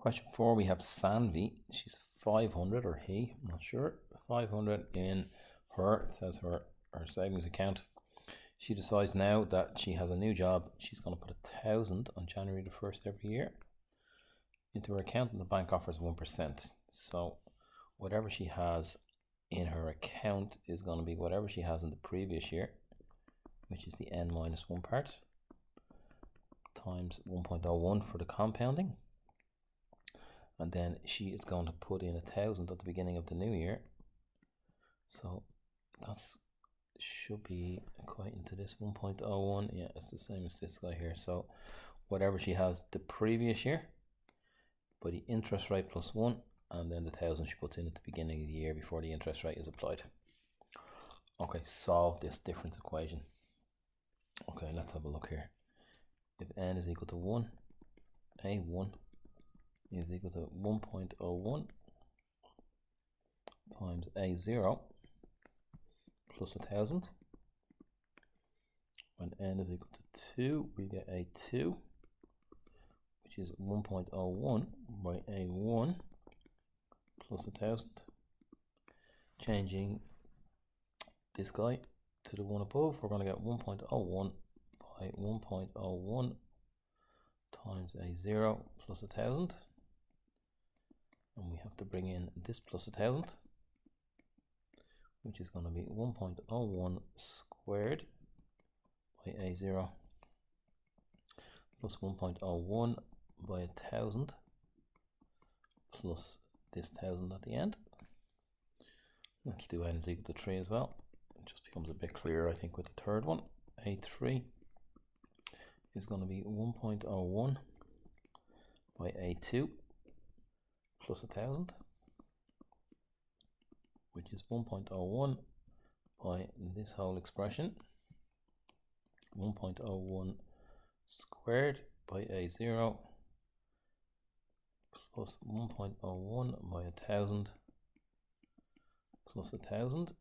Question four, we have Sanvi. She's 500 or he, I'm not sure. 500 in her, it says her, her savings account. She decides now that she has a new job. She's going to put a thousand on January the 1st every year into her account and the bank offers 1%. So whatever she has in her account is going to be whatever she has in the previous year, which is the n minus 1 part, times 1.01 for the compounding and then she is going to put in a thousand at the beginning of the new year. So that's should be equating to this. 1.01 yeah it's the same as this guy here. So whatever she has the previous year by the interest rate plus one and then the thousand she puts in at the beginning of the year before the interest rate is applied. Okay solve this difference equation. Okay let's have a look here. If n is equal to 1 a1 is equal to 1.01 times A0 plus a thousand. When n is equal to 2, we get A2, which is 1.01 by A1 plus a thousand. Changing this guy to the one above, we're going to get 1.01 by 1.01 times A0 plus a thousand and we have to bring in this plus a thousand which is going to be 1.01 squared by a0 plus 1.01 by a thousand plus this thousand at the end. Let's do n is equal to 3 as well. It just becomes a bit clearer I think with the third one. A3 is going to be 1.01 by a2 plus a thousand, which is 1.01 by this whole expression, 1.01 squared by a0 plus 1.01 by a thousand plus a thousand.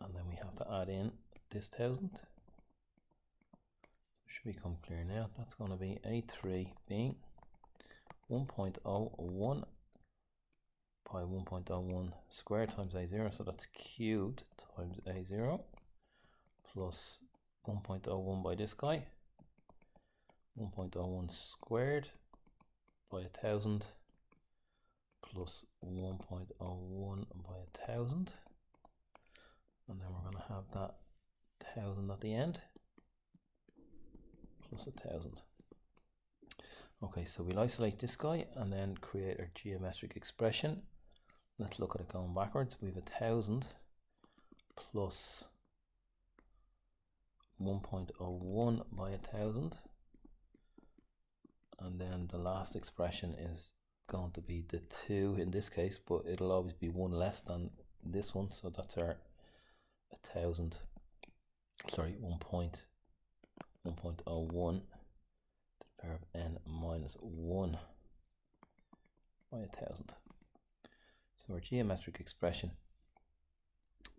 And then we have to add in this thousand. Should become clear now. That's going to be a3 being 1.01 by 1.01 squared times a0 so that's cubed times a0 plus 1.01 by this guy. 1.01 squared by a thousand plus 1.01 by a thousand. And then we're going to have that thousand at the end plus a thousand Okay, so we'll isolate this guy and then create our geometric expression. Let's look at it going backwards. We have a thousand plus 1.01 by a thousand. And then the last expression is going to be the 2 in this case, but it'll always be one less than this one. So that's our a thousand, sorry, 1.1.01 power of n minus 1 by a thousand. So our geometric expression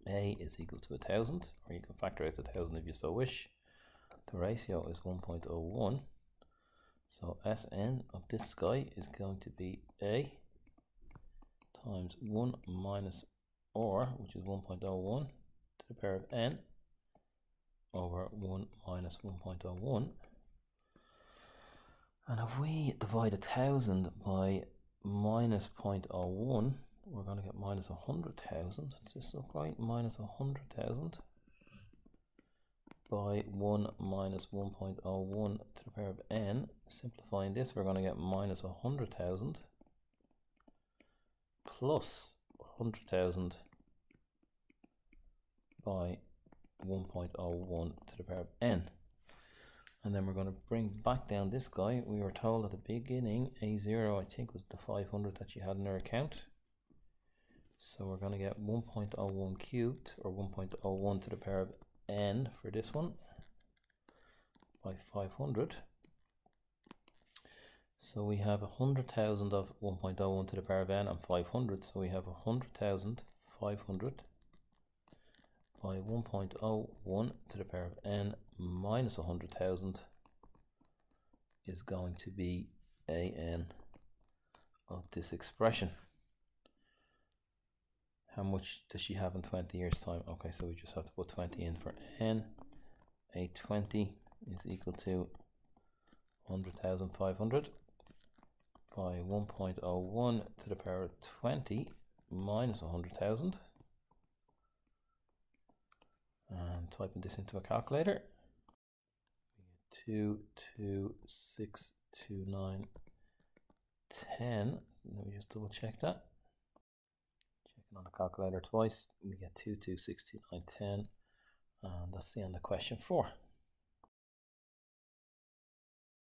a is equal to a thousand, or you can factor out a thousand if you so wish. The ratio is 1.01. So Sn of this guy is going to be A times 1 minus R, which is 1.01 to the power of n over 1 minus 1.01 and if we divide a thousand by minus 0.01, we're going to get minus 100,000. Does this look right? Minus 100,000 by 1 minus 1.01 to the power of n. Simplifying this, we're going to get minus 100,000 plus 100,000 by 1.01 to the power of n and then we're going to bring back down this guy. We were told at the beginning a0 I think was the 500 that she had in her account. So we're going to get 1.01 cubed or 1.01 to the power of n for this one by 500 so we have 100,000 of 1.01 to the power of n and 500 so we have 100,000 500 by 1.01 to the power of n minus 100,000 is going to be an of this expression. How much does she have in 20 years time? Okay, so we just have to put 20 in for n. A 20 is equal to 100,500 by 1.01 to the power of 20 minus 100,000 and typing this into a calculator two two six two nine ten. Let me just double check that. Checking on the calculator twice. We get two two six two nine ten. And that's the end of question four